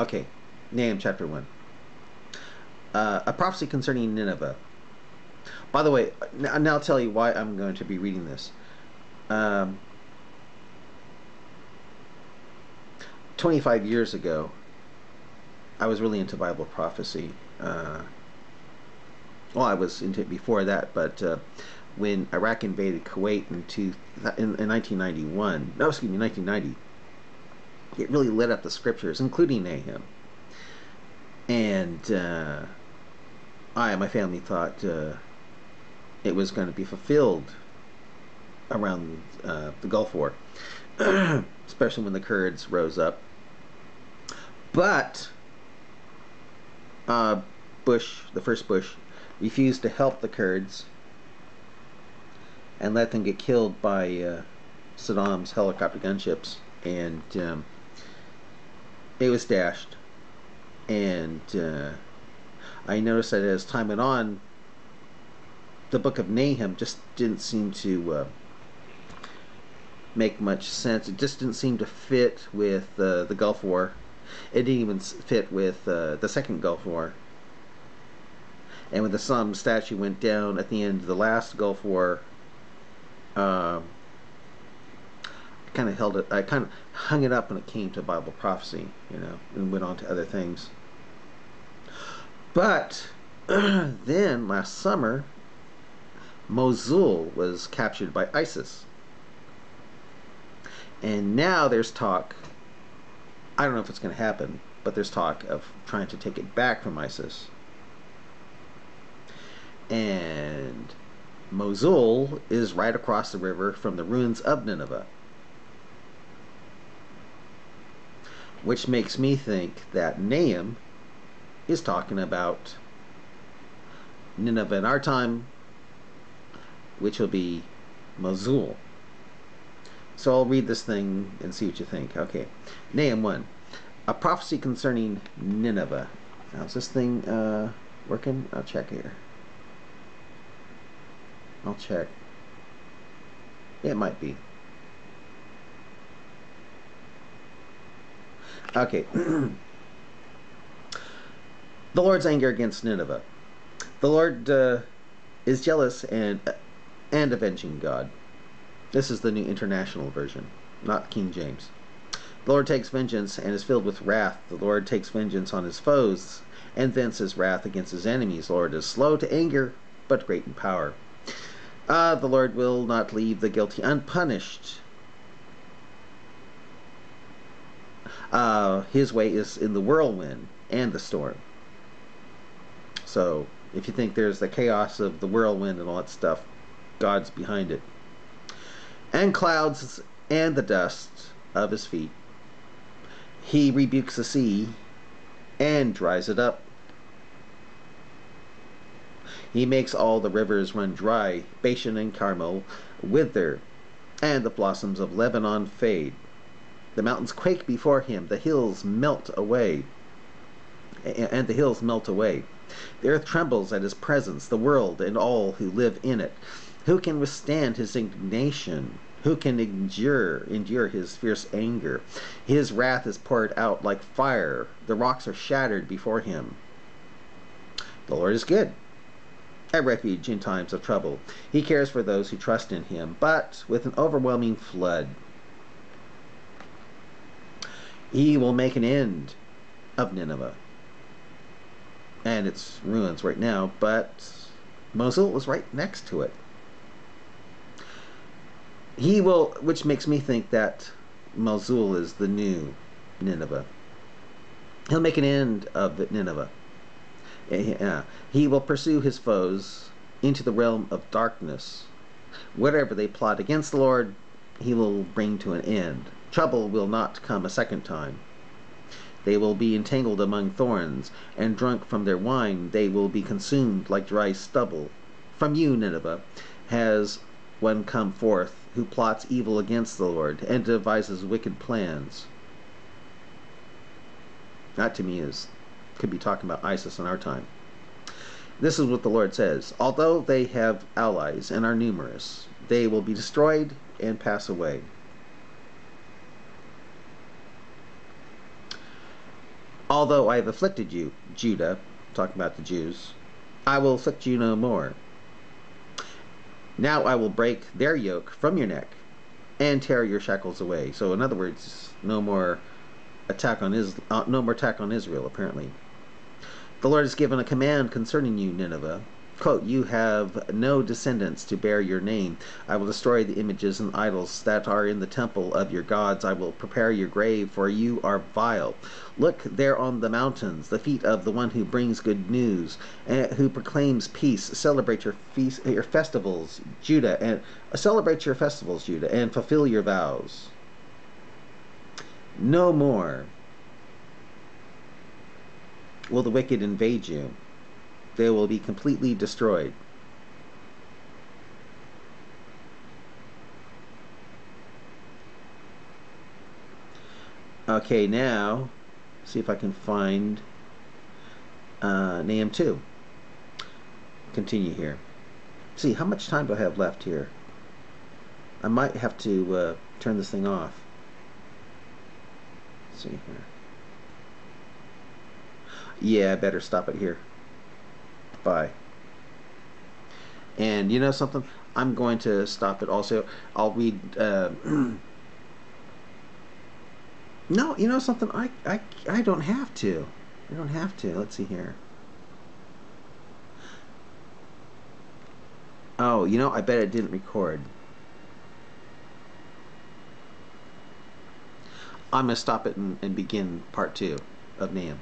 Okay, Nahum chapter 1. Uh, a prophecy concerning Nineveh. By the way, now, now I'll tell you why I'm going to be reading this. Um, 25 years ago, I was really into Bible prophecy. Uh, well, I was into it before that, but uh, when Iraq invaded Kuwait in, two, in, in 1991, no, excuse me, 1990, it really lit up the scriptures, including Nahum. And uh, I and my family thought uh, it was going to be fulfilled around uh, the Gulf War, especially when the Kurds rose up. But uh, Bush, the first Bush, refused to help the Kurds and let them get killed by uh, Saddam's helicopter gunships, and um, it was dashed. And uh, I noticed that as time went on, the book of Nahum just didn't seem to uh, make much sense. It just didn't seem to fit with uh, the Gulf War. It didn't even fit with uh, the second Gulf War. And when the Saddam statue went down at the end of the last Gulf War, I kind of held it. I kind of hung it up when it came to Bible prophecy, you know, and went on to other things. But then last summer, Mosul was captured by ISIS. And now there's talk, I don't know if it's going to happen, but there's talk of trying to take it back from ISIS. And Mosul is right across the river from the ruins of Nineveh. Which makes me think that Nahum is talking about Nineveh in our time, which will be Mosul. So I'll read this thing and see what you think. Okay. Nahum 1. A prophecy concerning Nineveh. Now, is this thing uh, working? I'll check here. I'll check. It might be. Okay. the Lord's anger against Nineveh. The Lord uh, is jealous and and avenging God. This is the New International Version, not King James. The Lord takes vengeance and is filled with wrath. The Lord takes vengeance on his foes and vents his wrath against his enemies. The Lord is slow to anger, but great in power. Ah, the Lord will not leave the guilty unpunished. Uh, his way is in the whirlwind and the storm. So, if you think there's the chaos of the whirlwind and all that stuff, God's behind it. And clouds and the dust of his feet. He rebukes the sea and dries it up. He makes all the rivers run dry, Bashan and Carmel wither, and the blossoms of Lebanon fade. The mountains quake before him, the hills melt away, and the hills melt away. The earth trembles at his presence, the world and all who live in it. Who can withstand his indignation? Who can endure endure his fierce anger? His wrath is poured out like fire. The rocks are shattered before him. The Lord is good a refuge in times of trouble. He cares for those who trust in him, but with an overwhelming flood, he will make an end of Nineveh and its ruins right now, but Mosul is right next to it. He will, which makes me think that Mosul is the new Nineveh. He'll make an end of Nineveh yeah. Uh, he will pursue his foes into the realm of darkness. Whatever they plot against the Lord, he will bring to an end. Trouble will not come a second time. They will be entangled among thorns, and drunk from their wine they will be consumed like dry stubble. From you, Nineveh, has one come forth who plots evil against the Lord and devises wicked plans. That to me is could be talking about ISIS in our time. This is what the Lord says Although they have allies and are numerous, they will be destroyed and pass away. Although I have afflicted you, Judah, talking about the Jews, I will afflict you no more. Now I will break their yoke from your neck and tear your shackles away. So, in other words, no more attack on Is- uh, no more attack on Israel. Apparently, the Lord has given a command concerning you, Nineveh. Quote, you have no descendants to bear your name. I will destroy the images and idols that are in the temple of your gods. I will prepare your grave, for you are vile. Look there on the mountains, the feet of the one who brings good news, and who proclaims peace. Celebrate your feast, your festivals, Judah, and uh, celebrate your festivals, Judah, and fulfill your vows. No more will the wicked invade you they will be completely destroyed. Okay, now, see if I can find uh, Nahum 2. Continue here. See, how much time do I have left here? I might have to uh, turn this thing off. Let's see here. Yeah, I better stop it here. Bye. And you know something? I'm going to stop it also. I'll read. Uh, no, you know something? I, I, I don't have to. I don't have to. Let's see here. Oh, you know, I bet it didn't record. I'm going to stop it and, and begin part two of Nahum.